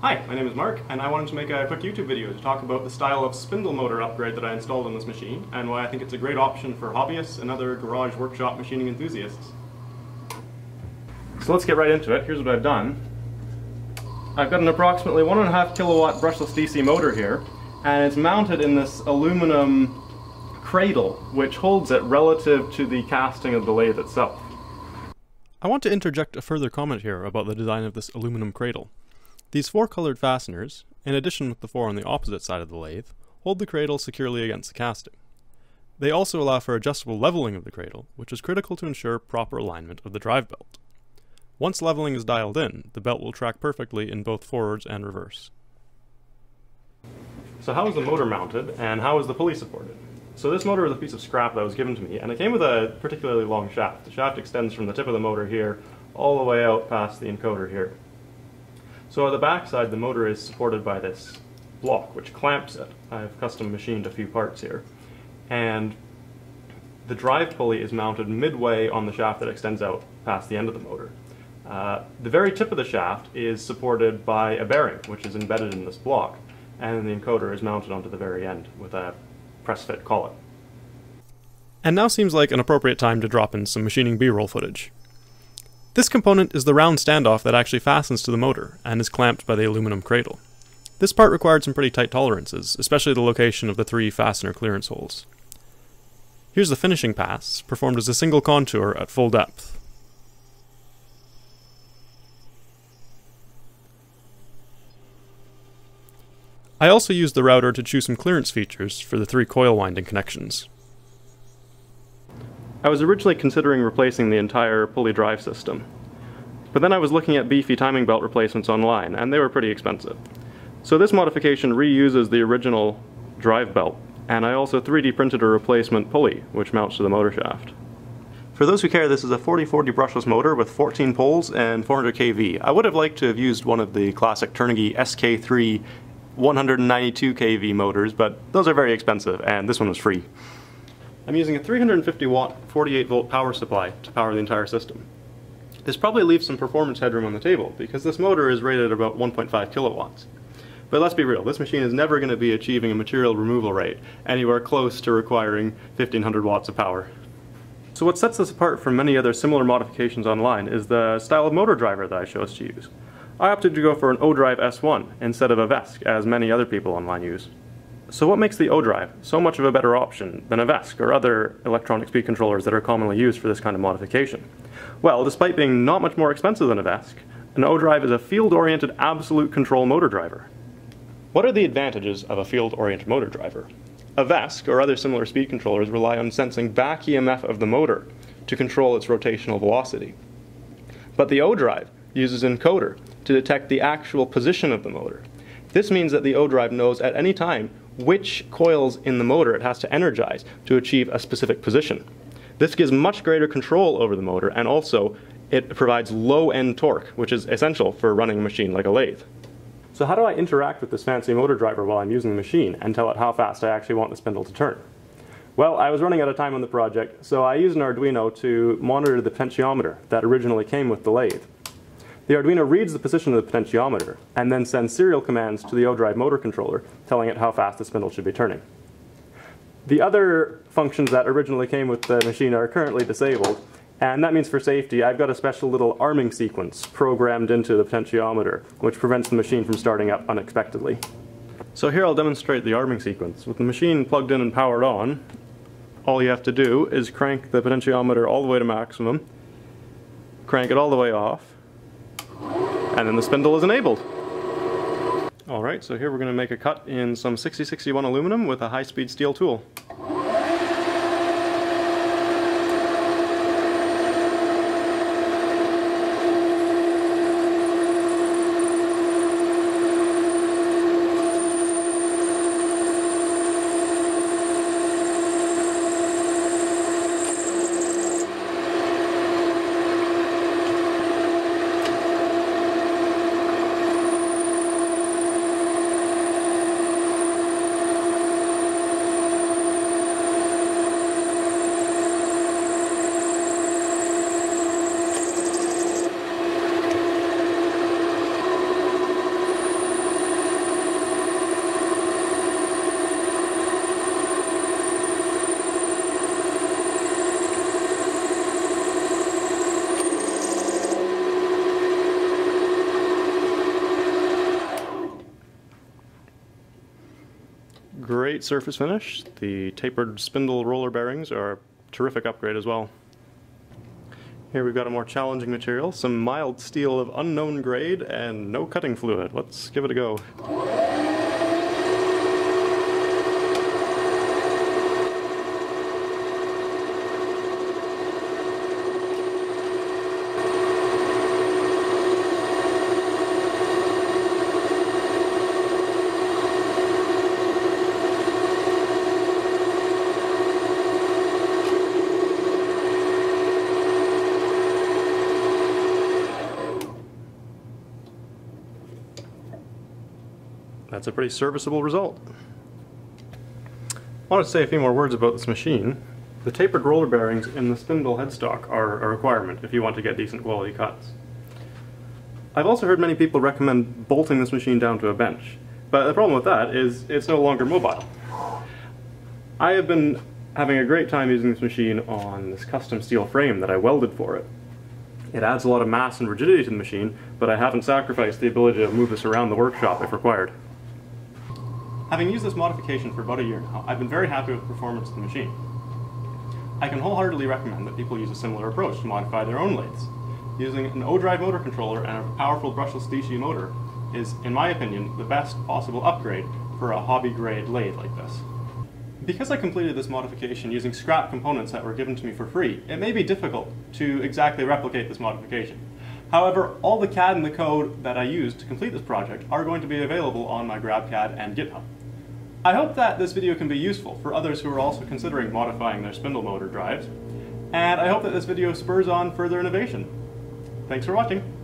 Hi, my name is Mark, and I wanted to make a quick YouTube video to talk about the style of spindle motor upgrade that I installed on this machine, and why I think it's a great option for hobbyists and other garage workshop machining enthusiasts. So let's get right into it. Here's what I've done. I've got an approximately 1.5 kilowatt brushless DC motor here, and it's mounted in this aluminum cradle, which holds it relative to the casting of the lathe itself. I want to interject a further comment here about the design of this aluminum cradle. These four colored fasteners, in addition with the four on the opposite side of the lathe, hold the cradle securely against the casting. They also allow for adjustable leveling of the cradle, which is critical to ensure proper alignment of the drive belt. Once leveling is dialed in, the belt will track perfectly in both forwards and reverse. So how is the motor mounted, and how is the pulley supported? So this motor is a piece of scrap that was given to me, and it came with a particularly long shaft. The shaft extends from the tip of the motor here all the way out past the encoder here. So on the back side, the motor is supported by this block, which clamps it. I've custom machined a few parts here. And the drive pulley is mounted midway on the shaft that extends out past the end of the motor. Uh, the very tip of the shaft is supported by a bearing, which is embedded in this block, and the encoder is mounted onto the very end with a press fit collet. And now seems like an appropriate time to drop in some machining B-roll footage. This component is the round standoff that actually fastens to the motor and is clamped by the aluminum cradle. This part required some pretty tight tolerances, especially the location of the three fastener clearance holes. Here's the finishing pass, performed as a single contour at full depth. I also used the router to choose some clearance features for the three coil winding connections. I was originally considering replacing the entire pulley drive system, but then I was looking at beefy timing belt replacements online, and they were pretty expensive. So this modification reuses the original drive belt, and I also 3D printed a replacement pulley, which mounts to the motor shaft. For those who care, this is a 4040 brushless motor with 14 poles and 400 kV. I would have liked to have used one of the classic Turnigy SK3 192 kV motors, but those are very expensive, and this one was free. I'm using a 350 watt 48 volt power supply to power the entire system. This probably leaves some performance headroom on the table, because this motor is rated at about 1.5 kilowatts. But let's be real, this machine is never going to be achieving a material removal rate anywhere close to requiring 1500 watts of power. So what sets this apart from many other similar modifications online is the style of motor driver that I chose to use. I opted to go for an ODrive S1 instead of a VESC, as many other people online use. So what makes the ODrive so much of a better option than a VESC or other electronic speed controllers that are commonly used for this kind of modification? Well, despite being not much more expensive than a VESC, an ODrive is a field-oriented absolute control motor driver. What are the advantages of a field-oriented motor driver? A VESC or other similar speed controllers rely on sensing back EMF of the motor to control its rotational velocity. But the ODrive uses encoder to detect the actual position of the motor. This means that the ODrive knows at any time which coils in the motor it has to energize to achieve a specific position. This gives much greater control over the motor and also it provides low end torque, which is essential for running a machine like a lathe. So how do I interact with this fancy motor driver while I'm using the machine and tell it how fast I actually want the spindle to turn? Well, I was running out of time on the project, so I used an Arduino to monitor the potentiometer that originally came with the lathe. The Arduino reads the position of the potentiometer and then sends serial commands to the ODrive motor controller telling it how fast the spindle should be turning. The other functions that originally came with the machine are currently disabled and that means for safety I've got a special little arming sequence programmed into the potentiometer which prevents the machine from starting up unexpectedly. So here I'll demonstrate the arming sequence. With the machine plugged in and powered on, all you have to do is crank the potentiometer all the way to maximum, crank it all the way off, and then the spindle is enabled. Alright, so here we're going to make a cut in some 6061 aluminum with a high-speed steel tool. Great surface finish. The tapered spindle roller bearings are a terrific upgrade as well. Here we've got a more challenging material, some mild steel of unknown grade and no cutting fluid. Let's give it a go. That's a pretty serviceable result. I want to say a few more words about this machine. The tapered roller bearings in the spindle headstock are a requirement if you want to get decent quality cuts. I've also heard many people recommend bolting this machine down to a bench, but the problem with that is it's no longer mobile. I have been having a great time using this machine on this custom steel frame that I welded for it. It adds a lot of mass and rigidity to the machine, but I haven't sacrificed the ability to move this around the workshop if required. Having used this modification for about a year now, I've been very happy with the performance of the machine. I can wholeheartedly recommend that people use a similar approach to modify their own lathes. Using an ODrive motor controller and a powerful brushless DC motor is, in my opinion, the best possible upgrade for a hobby-grade lathe like this. Because I completed this modification using scrap components that were given to me for free, it may be difficult to exactly replicate this modification. However, all the CAD and the code that I used to complete this project are going to be available on my GrabCAD and GitHub. I hope that this video can be useful for others who are also considering modifying their spindle motor drives, and I hope that this video spurs on further innovation. Thanks for watching!